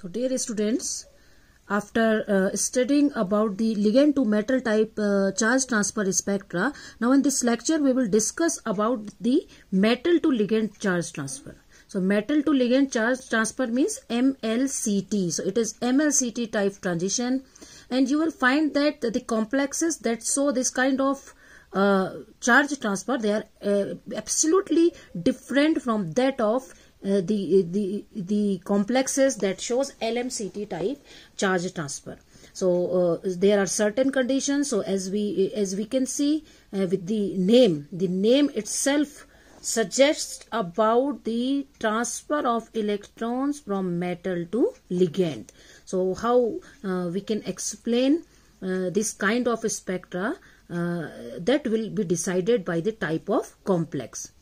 So dear students, after uh, studying about the ligand to metal type uh, charge transfer spectra, now in this lecture we will discuss about the metal to ligand charge transfer. So metal to ligand charge transfer means MLCT. So it is MLCT type transition and you will find that the complexes that show this kind of uh, charge transfer they are uh, absolutely different from that of uh, the the the complexes that shows LMCT type charge transfer. So uh, there are certain conditions. So as we as we can see uh, with the name, the name itself suggests about the transfer of electrons from metal to ligand. So how uh, we can explain uh, this kind of spectra that will be decided by the type of complex.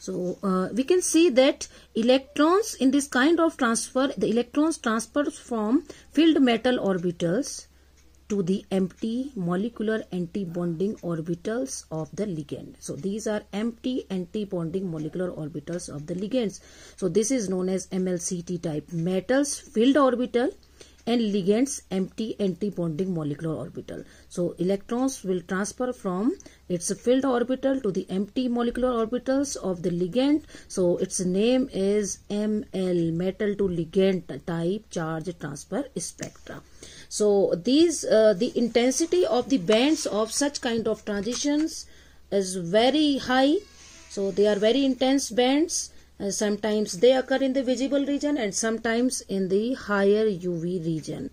So uh, we can see that electrons in this kind of transfer, the electrons transfer from filled metal orbitals to the empty molecular anti-bonding orbitals of the ligand. So these are empty anti-bonding molecular orbitals of the ligands. So this is known as MLCT type metals filled orbital and ligands empty anti-bonding molecular orbital. So electrons will transfer from its filled orbital to the empty molecular orbitals of the ligand. So its name is ML metal to ligand type charge transfer spectra. So these uh, the intensity of the bands of such kind of transitions is very high. So they are very intense bands uh, sometimes they occur in the visible region and sometimes in the higher UV region.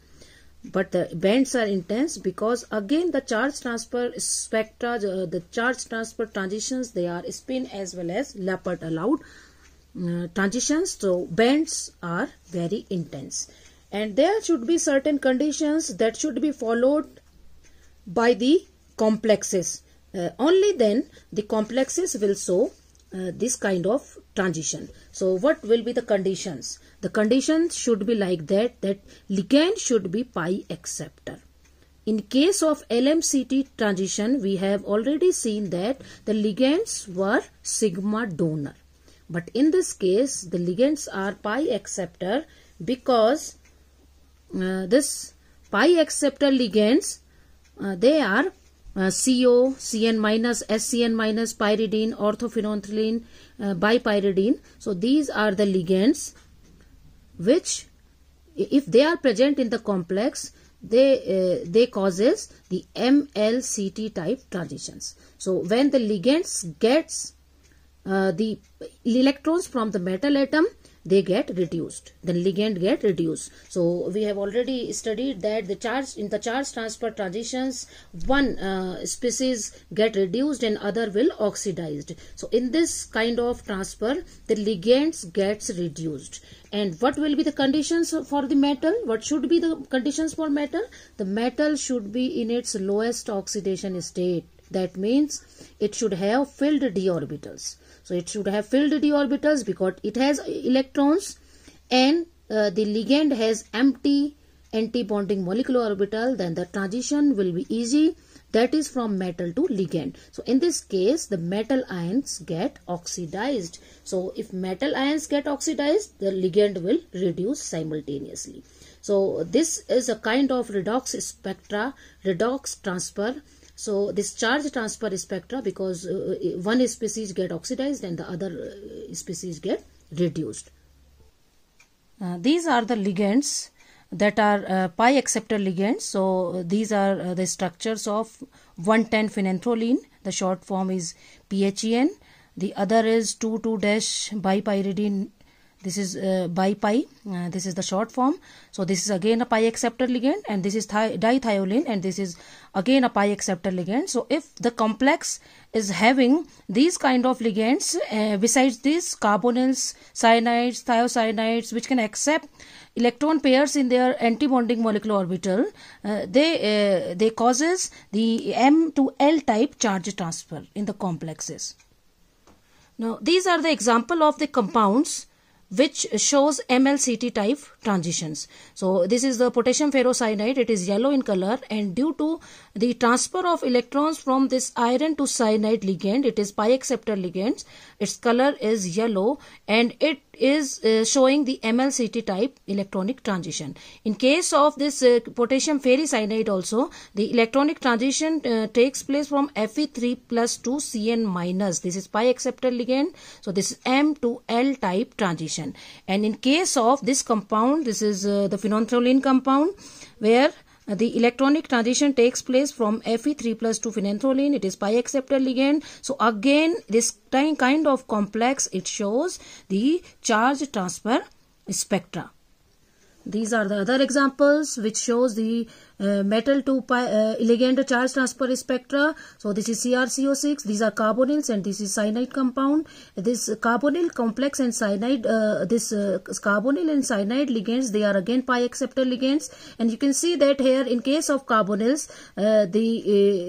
But the bands are intense because again the charge transfer spectra, uh, the charge transfer transitions, they are spin as well as Laporte allowed uh, transitions. So bands are very intense. And there should be certain conditions that should be followed by the complexes. Uh, only then the complexes will show uh, this kind of transition. So what will be the conditions? The conditions should be like that that ligand should be pi acceptor. In case of LMCT transition we have already seen that the ligands were sigma donor. But in this case the ligands are pi acceptor because uh, this pi acceptor ligands uh, they are uh, CO, CN minus, SCN minus, pyridine, orthophenanthroline, uh, bipyridine. So these are the ligands which if they are present in the complex they uh, they causes the MLCT type transitions. So when the ligands gets uh, the electrons from the metal atom they get reduced. The ligand get reduced. So we have already studied that the charge in the charge transfer transitions one uh, species get reduced and other will oxidized. So in this kind of transfer the ligands gets reduced. And what will be the conditions for the metal? What should be the conditions for metal? The metal should be in its lowest oxidation state. That means it should have filled d orbitals so it should have filled the orbitals because it has electrons and uh, the ligand has empty anti-bonding molecular orbital then the transition will be easy that is from metal to ligand. So in this case the metal ions get oxidized. So if metal ions get oxidized the ligand will reduce simultaneously. So this is a kind of redox spectra, redox transfer so this charge transfer spectra because uh, uh, one species get oxidized and the other uh, species get reduced. These are the ligands that are uh, pi acceptor ligands. So these are uh, the structures of 110 phenanthroline. The short form is PHEN. The other is 2,2-bipyridine this is uh, bipi uh, this is the short form. So this is again a pi acceptor ligand and this is dithiolane and this is again a pi acceptor ligand. So if the complex is having these kind of ligands uh, besides this carbonyls cyanides thiocyanides which can accept electron pairs in their antibonding molecular orbital uh, they uh, they causes the m to l type charge transfer in the complexes. Now these are the example of the compounds which shows MLCT type transitions. So this is the potassium ferrocyanide. It is yellow in color and due to the transfer of electrons from this iron to cyanide ligand, it is pi acceptor ligands. Its color is yellow and it is uh, showing the MLCT type electronic transition. In case of this uh, potassium ferricyanide also, the electronic transition uh, takes place from Fe3 plus to Cn minus. This is pi acceptor ligand. So this is M to L type transition. And in case of this compound, this is uh, the phenanthrone compound where the electronic transition takes place from Fe3 plus to phenanthrone. It is pi acceptor ligand. So again, this kind of complex, it shows the charge transfer spectra. These are the other examples which shows the uh, metal to uh, ligand charge transfer spectra. So this is CrCO6. These are carbonyls and this is cyanide compound. This carbonyl complex and cyanide, uh, this uh, carbonyl and cyanide ligands, they are again pi acceptor ligands. And you can see that here in case of carbonyls, uh, the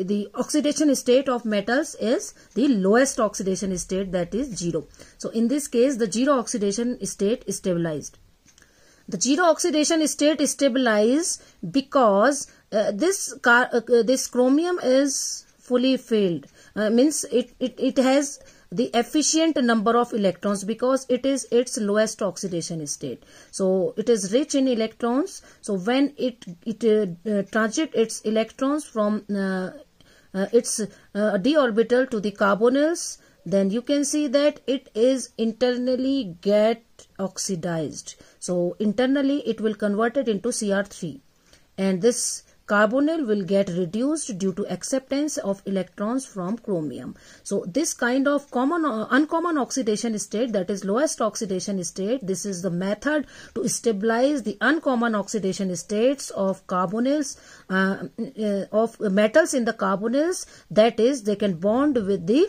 uh, the oxidation state of metals is the lowest oxidation state that is zero. So in this case, the zero oxidation state is stabilized. The zero oxidation state is stabilized because uh, this car, uh, this chromium is fully filled. Uh, means it, it, it has the efficient number of electrons because it is its lowest oxidation state. So it is rich in electrons. So when it, it uh, transit its electrons from uh, uh, its uh, d orbital to the carbonyls, then you can see that it is internally get oxidized. So internally it will convert it into Cr3 and this carbonyl will get reduced due to acceptance of electrons from chromium. So this kind of common uh, uncommon oxidation state that is lowest oxidation state this is the method to stabilize the uncommon oxidation states of carbonyls uh, uh, of metals in the carbonyls that is they can bond with the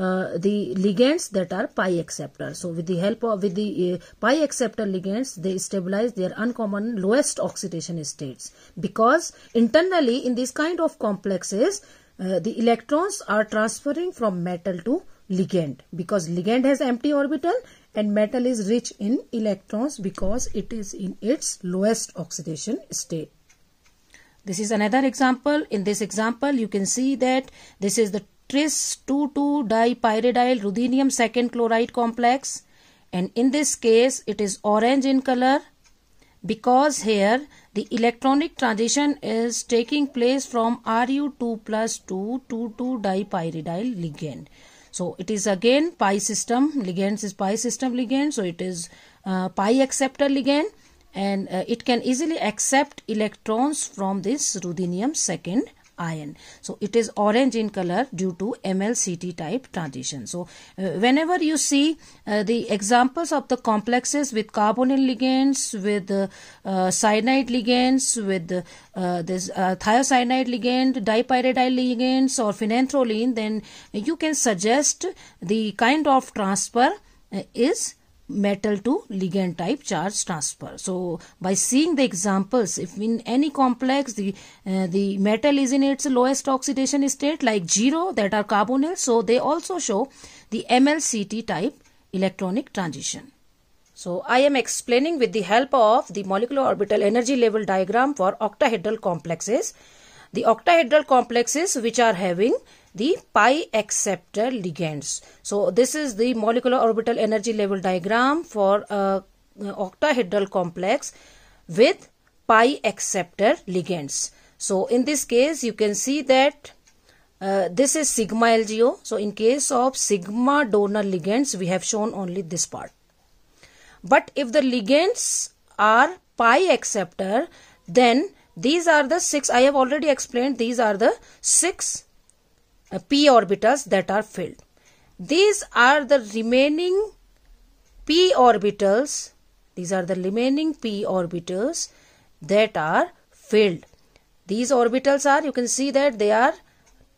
uh, the ligands that are pi acceptor. So with the help of with the uh, pi acceptor ligands, they stabilize their uncommon lowest oxidation states because internally in this kind of complexes, uh, the electrons are transferring from metal to ligand because ligand has empty orbital and metal is rich in electrons because it is in its lowest oxidation state. This is another example. In this example, you can see that this is the tris 2,2-dipyridyl ruthenium second chloride complex. And in this case it is orange in color because here the electronic transition is taking place from Ru2 plus 2 to 2-dipyridyl ligand. So it is again pi system. Ligands is pi system ligand. So it is uh, pi acceptor ligand. And uh, it can easily accept electrons from this ruthenium second ion. So it is orange in color due to MLCT type transition. So uh, whenever you see uh, the examples of the complexes with carbonyl ligands, with uh, cyanide ligands, with uh, this uh, thiocyanide ligand, dipyridyl ligands or phenanthrone, then you can suggest the kind of transfer uh, is metal to ligand type charge transfer. So by seeing the examples, if in any complex the uh, the metal is in its lowest oxidation state like zero that are carbonyl, so they also show the MLCT type electronic transition. So I am explaining with the help of the molecular orbital energy level diagram for octahedral complexes. The octahedral complexes which are having the pi acceptor ligands. So this is the molecular orbital energy level diagram for a octahedral complex with pi acceptor ligands. So in this case you can see that uh, this is sigma LGO. So in case of sigma donor ligands we have shown only this part. But if the ligands are pi acceptor then these are the six I have already explained these are the six p orbitals that are filled. These are the remaining p orbitals. These are the remaining p orbitals that are filled. These orbitals are, you can see that they are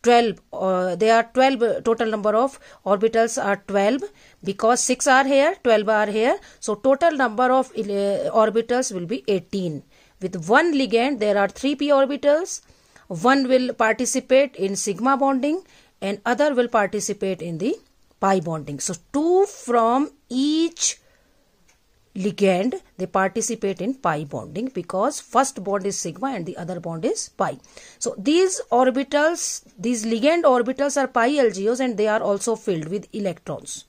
12 uh, they are 12 total number of orbitals are 12 because 6 are here 12 are here so total number of uh, orbitals will be 18 with one ligand there are 3 p orbitals one will participate in sigma bonding and other will participate in the pi bonding. So, two from each ligand they participate in pi bonding because first bond is sigma and the other bond is pi. So these orbitals these ligand orbitals are pi lgos and they are also filled with electrons.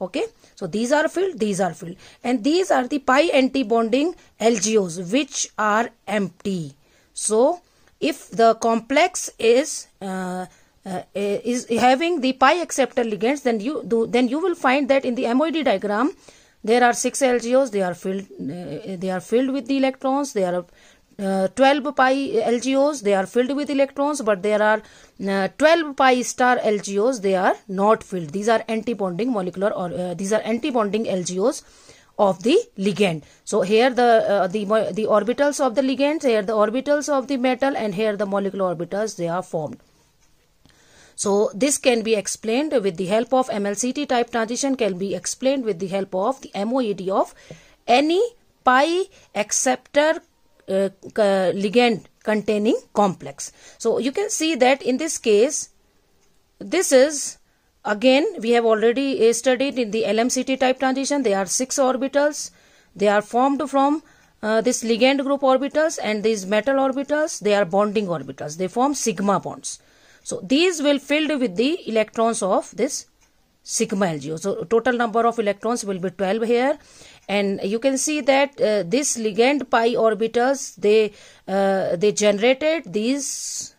Okay? So these are filled these are filled. And these are the pi anti-bonding lgos which are empty. So if the complex is uh, uh, is having the pi acceptor ligands then you do then you will find that in the MOED diagram there are six LGOs they are filled uh, they are filled with the electrons there are uh, 12 pi LGOs they are filled with electrons but there are uh, 12 pi star LGOs they are not filled. These are anti-bonding molecular or uh, these are anti-bonding LGOs of the ligand so here the uh, the the orbitals of the ligand here the orbitals of the metal and here the molecular orbitals they are formed so this can be explained with the help of MLCT type transition can be explained with the help of the MOED of any pi acceptor uh, ligand containing complex. So you can see that in this case this is again we have already uh, studied in the LMCT type transition. There are six orbitals. They are formed from uh, this ligand group orbitals and these metal orbitals. They are bonding orbitals. They form sigma bonds. So these will filled with the electrons of this sigma LGO. So total number of electrons will be 12 here. And you can see that uh, this ligand pi orbitals they uh, they generated these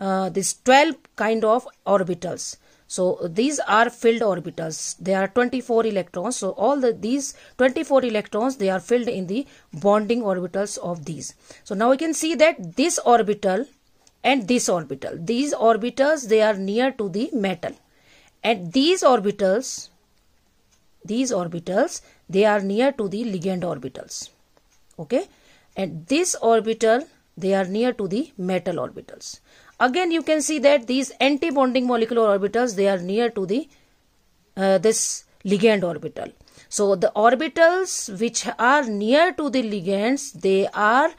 uh, this 12 kind of orbitals. So these are filled orbitals. There are 24 electrons. So all the these 24 electrons they are filled in the bonding orbitals of these. So now we can see that this orbital and this orbital. These orbitals they are near to the metal and these orbitals these orbitals they are near to the ligand orbitals okay and this orbital they are near to the metal orbitals again you can see that these anti-bonding molecular orbitals they are near to the uh, this ligand orbital so the orbitals which are near to the ligands they are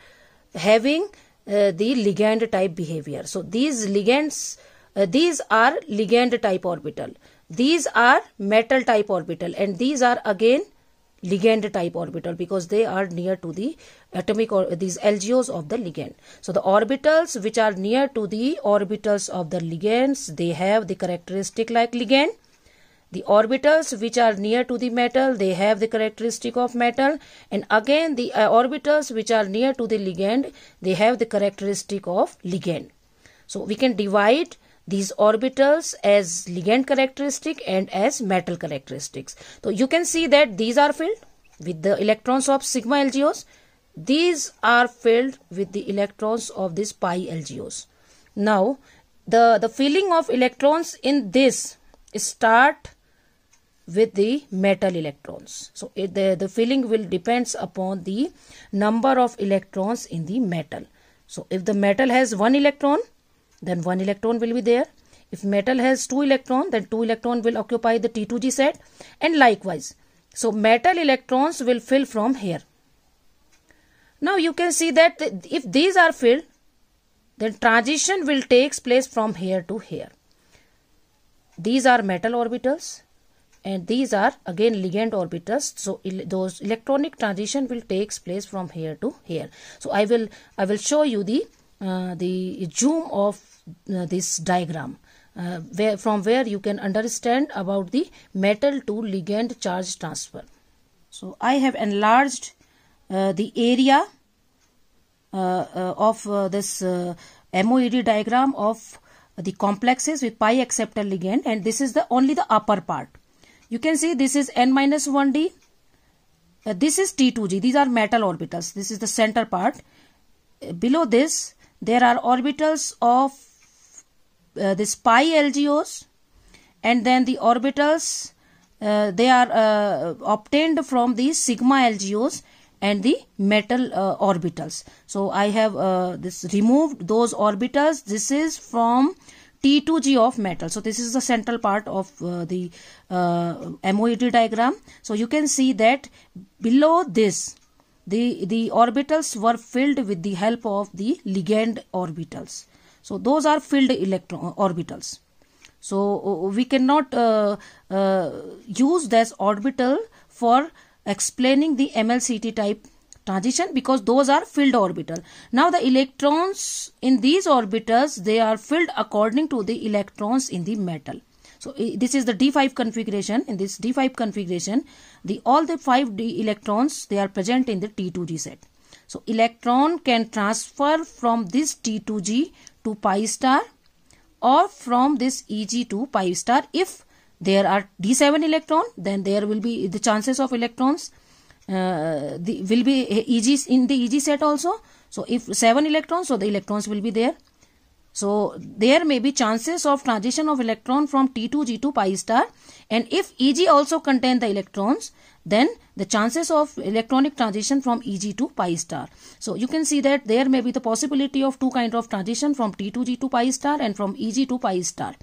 having uh, the ligand type behavior. So these ligands, uh, these are ligand type orbital. These are metal type orbital and these are again ligand type orbital because they are near to the atomic or these LGOs of the ligand. So the orbitals which are near to the orbitals of the ligands, they have the characteristic like ligand the orbitals which are near to the metal, they have the characteristic of metal and again the uh, orbitals which are near to the ligand, they have the characteristic of ligand. So we can divide these orbitals as ligand characteristic and as metal characteristics. So you can see that these are filled with the electrons of sigma LGOs. These are filled with the electrons of this pi LGOs. Now the, the filling of electrons in this start with the metal electrons. So it, the, the filling will depends upon the number of electrons in the metal. So if the metal has one electron, then one electron will be there. If metal has two electron, then two electron will occupy the T2G set and likewise. So metal electrons will fill from here. Now you can see that if these are filled, then transition will takes place from here to here. These are metal orbitals and these are again ligand orbitals. So those electronic transition will takes place from here to here. So i will i will show you the uh, the zoom of uh, this diagram uh, where from where you can understand about the metal to ligand charge transfer. So i have enlarged the area uh, uh, of this MOED diagram of the complexes with pi acceptor ligand and this is the only the upper part you can see this is n minus 1d. Uh, this is T2g. These are metal orbitals. This is the center part. Uh, below this, there are orbitals of uh, this pi LGOs and then the orbitals uh, they are uh, obtained from the sigma LGOs and the metal uh, orbitals. So I have this removed those orbitals. This is from T2G of metal. So this is the central part of uh, the uh, MOED diagram. So you can see that below this the, the orbitals were filled with the help of the ligand orbitals. So those are filled electron orbitals. So uh, we cannot uh, uh, use this orbital for explaining the MLCT type transition because those are filled orbital. Now the electrons in these orbitals they are filled according to the electrons in the metal. So this is the D5 configuration. In this D5 configuration, the all the 5 D electrons they are present in the T2G set. So electron can transfer from this T2G to pi star or from this EG to pi star if there are D7 electron then there will be the chances of electrons uh, the, will be EG in the EG set also. So if 7 electrons so the electrons will be there. So there may be chances of transition of electron from T2G to pi star and if EG also contain the electrons then the chances of electronic transition from EG to pi star. So you can see that there may be the possibility of two kind of transition from T2G to pi star and from EG to pi star.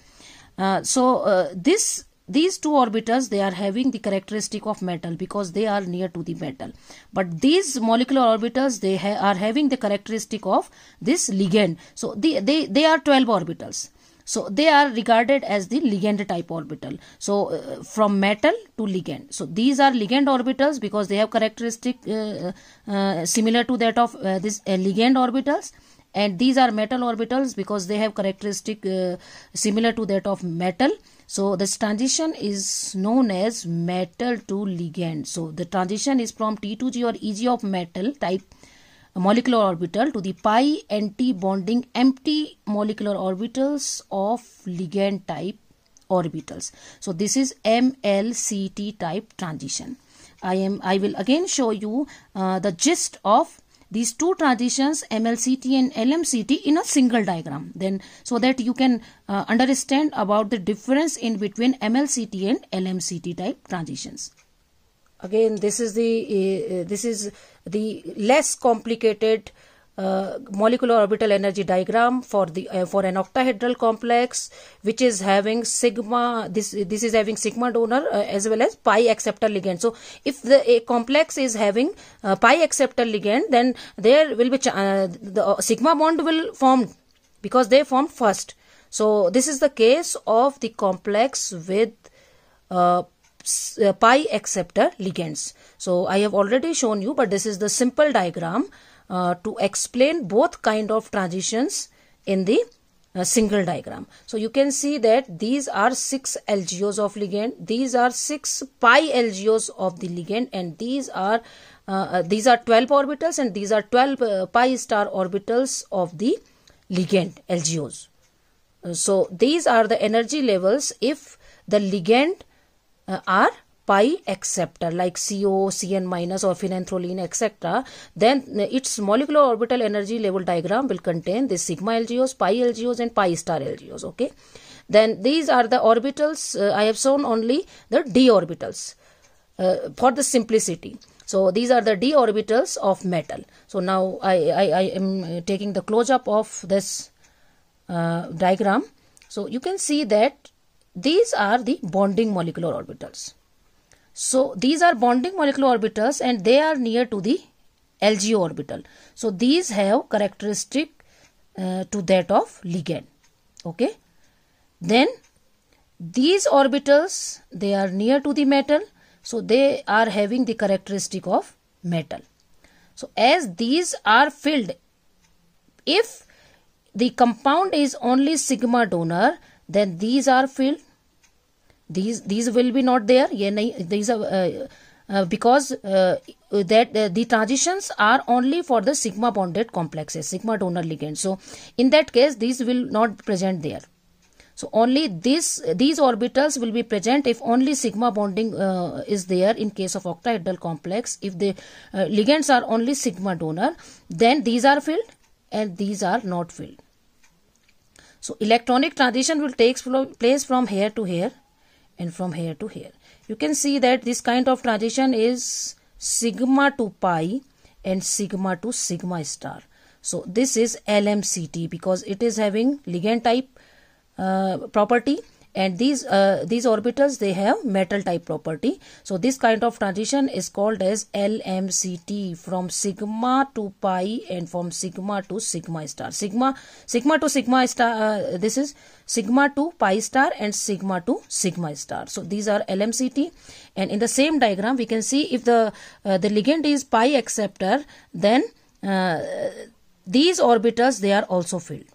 Uh, so uh, this these two orbitals they are having the characteristic of metal because they are near to the metal but these molecular orbitals they ha are having the characteristic of this ligand so they they, they are 12 orbitals so they are regarded as the ligand type orbital. So uh, from metal to ligand. So these are ligand orbitals because they have characteristic uh, uh, similar to that of uh, this ligand orbitals. And these are metal orbitals because they have characteristic uh, similar to that of metal. So this transition is known as metal to ligand. So the transition is from T2G or EG of metal type molecular orbital to the pi anti-bonding empty molecular orbitals of ligand type orbitals. So this is MLCT type transition. I am I will again show you uh, the gist of these two transitions MLCT and LMCT in a single diagram. Then so that you can uh, understand about the difference in between MLCT and LMCT type transitions. Again this is the uh, this is the less complicated uh, molecular orbital energy diagram for the uh, for an octahedral complex which is having sigma this this is having sigma donor uh, as well as pi acceptor ligand. So if the a complex is having uh, pi acceptor ligand then there will be uh, the sigma bond will form because they formed first. So this is the case of the complex with pi acceptor ligands. So I have already shown you but this is the simple diagram uh, to explain both kind of transitions in the uh, single diagram. So you can see that these are 6 LGOs of ligand, these are 6 pi LGOs of the ligand and these are uh, uh these are 12 orbitals and these are 12 uh, pi star orbitals of the ligand LGOs. so these are the energy levels if the ligand are pi acceptor like CO, Cn minus or phenanthroline etc. Then its molecular orbital energy level diagram will contain the sigma LGOs, pi LGOs and pi star LGOs. Okay. Then these are the orbitals. Uh, I have shown only the d orbitals uh, for the simplicity. So these are the d orbitals of metal. So now I, I, I am uh, taking the close up of this uh, diagram. So you can see that these are the bonding molecular orbitals. So these are bonding molecular orbitals and they are near to the LGO orbital. So these have characteristic uh, to that of ligand. Okay. Then these orbitals they are near to the metal. So they are having the characteristic of metal. So as these are filled if the compound is only sigma donor then these are filled these these will be not there. These are uh, uh, because uh, that uh, the transitions are only for the sigma bonded complexes sigma donor ligand. So in that case these will not present there. So only this these orbitals will be present if only sigma bonding uh, is there in case of octahedral complex. If the uh, ligands are only sigma donor then these are filled and these are not filled. So electronic transition will take place from here to here and from here to here. You can see that this kind of transition is sigma to pi and sigma to sigma star. So this is LMCT because it is having ligand type uh, property and these uh, these orbitals they have metal type property. So this kind of transition is called as lmct from sigma to pi and from sigma to sigma star. Sigma sigma to sigma star uh, this is sigma to pi star and sigma to sigma star. So these are lmct and in the same diagram we can see if the uh, the ligand is pi acceptor then uh, these orbitals they are also filled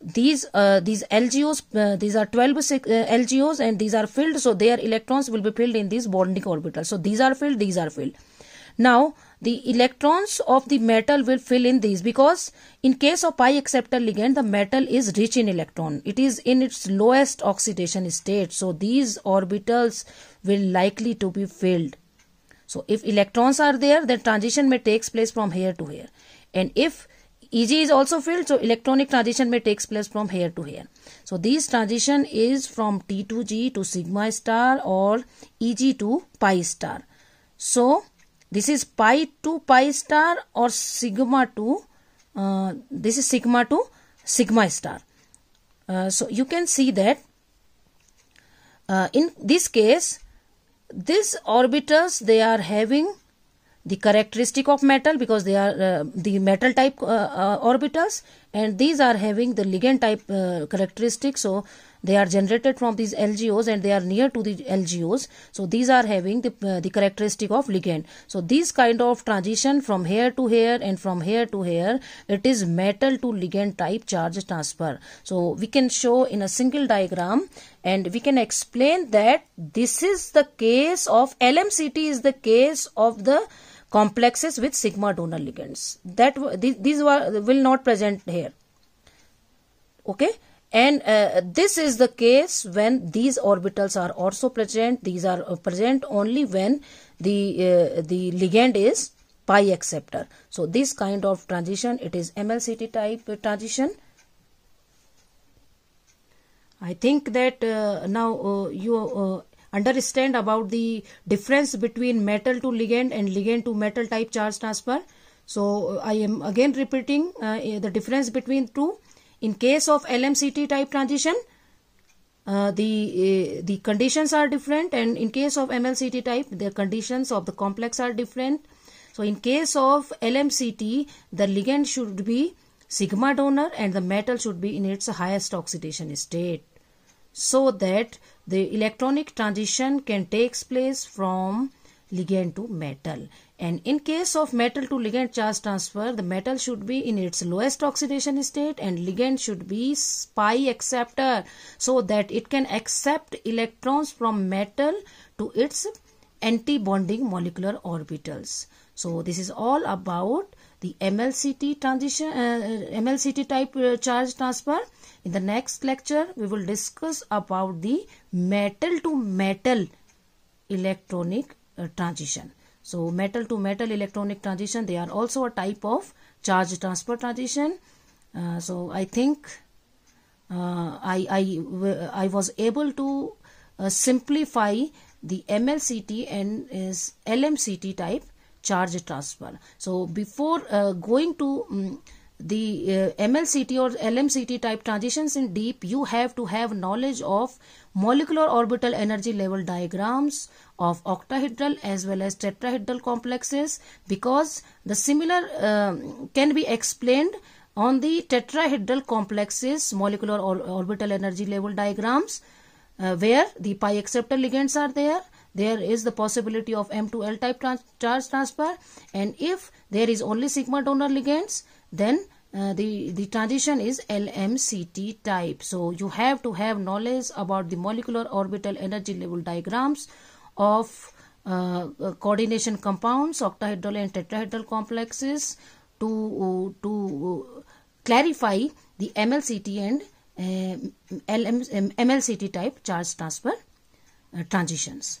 these uh, these LGOs uh, these are 12 uh, LGOs and these are filled so their electrons will be filled in these bonding orbitals. So these are filled these are filled. Now the electrons of the metal will fill in these because in case of pi acceptor ligand the metal is rich in electron. It is in its lowest oxidation state. So these orbitals will likely to be filled. So if electrons are there then transition may takes place from here to here. And if Eg is also filled, so electronic transition may takes place from here to here. So this transition is from T to G to sigma star or Eg to pi star. So this is pi to pi star or sigma to uh, this is sigma to sigma star. Uh, so you can see that uh, in this case these orbitals they are having the characteristic of metal because they are uh, the metal type uh, uh, orbitals and these are having the ligand type uh, characteristics so they are generated from these LGOs and they are near to the LGOs so these are having the, the characteristic of ligand. So this kind of transition from here to here and from here to here it is metal to ligand type charge transfer. So we can show in a single diagram and we can explain that this is the case of LMCT is the case of the complexes with sigma donor ligands. That these were will not present here. Okay? And uh, this is the case when these orbitals are also present. These are uh, present only when the uh, the ligand is pi acceptor. So this kind of transition it is mlct type transition. I think that uh, now uh, you uh, understand about the difference between metal to ligand and ligand to metal type charge transfer. So i am again repeating the difference between two. In case of LMCT type transition, uh, the uh, the conditions are different and in case of MLCT type the conditions of the complex are different. So in case of LMCT the ligand should be sigma donor and the metal should be in its highest oxidation state. So that the electronic transition can takes place from ligand to metal and in case of metal to ligand charge transfer, the metal should be in its lowest oxidation state and ligand should be pi acceptor so that it can accept electrons from metal to its anti-bonding molecular orbitals. So this is all about the MLCT transition, uh, MLCT type uh, charge transfer. In the next lecture, we will discuss about the metal to metal electronic uh, transition. So metal to metal electronic transition, they are also a type of charge transfer transition. Uh, so I think uh, I, I, I was able to uh, simplify the MLCT and is LMCT type charge transfer. So before uh, going to um, the uh, MLCT or LMCT type transitions in deep, you have to have knowledge of molecular orbital energy level diagrams of octahedral as well as tetrahedral complexes because the similar uh, can be explained on the tetrahedral complexes molecular or orbital energy level diagrams uh, where the pi acceptor ligands are there there is the possibility of m to l type trans charge transfer. And if there is only sigma donor ligands then uh, the the transition is LMCT type. So you have to have knowledge about the molecular orbital energy level diagrams of uh, uh, coordination compounds octahedral and tetrahedral complexes to to clarify the MLCT and uh, LM, MLCT type charge transfer uh, transitions